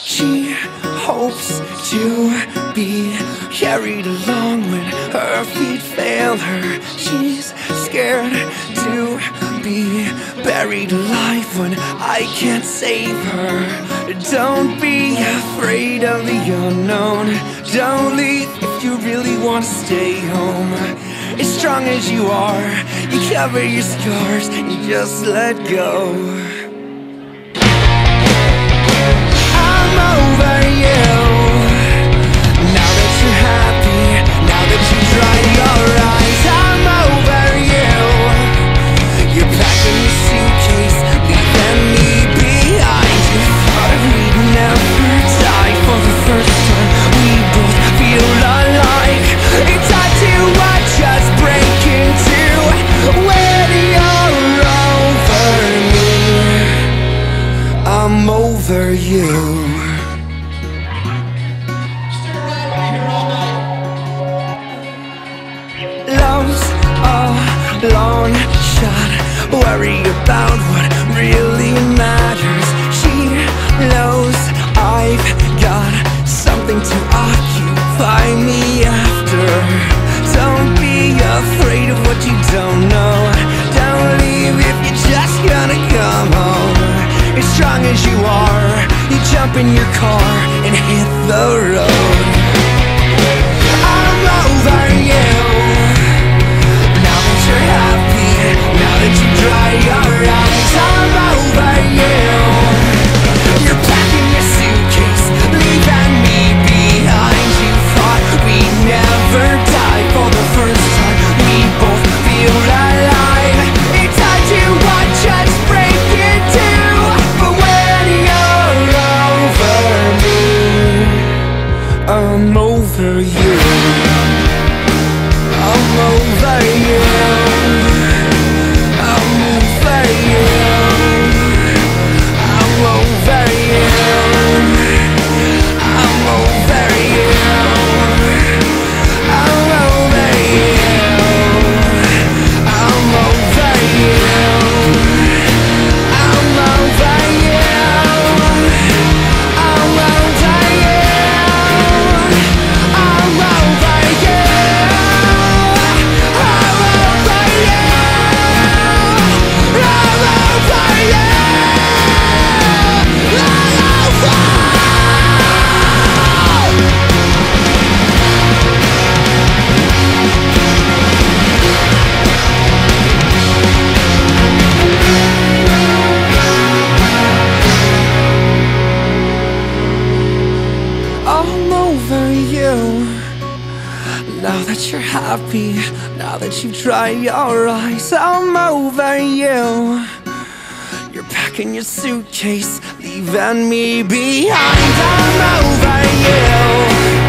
She hopes to be carried along when her feet fail her. She's scared to be buried alive when I can't save her. Don't be afraid of the unknown. Don't leave if you really want to stay home. As strong as you are, you cover your scars and you just let go. You. Love's a long shot. Worry about what really matters. She knows I've got something to occupy me after. Don't be afraid of what you don't know. Don't leave if you're just gonna come home. As strong as you are, you jump in your car and hit the road. Now that you're happy, now that you've dried your eyes, I'm over you. You're packing your suitcase, leaving me behind. I'm over you.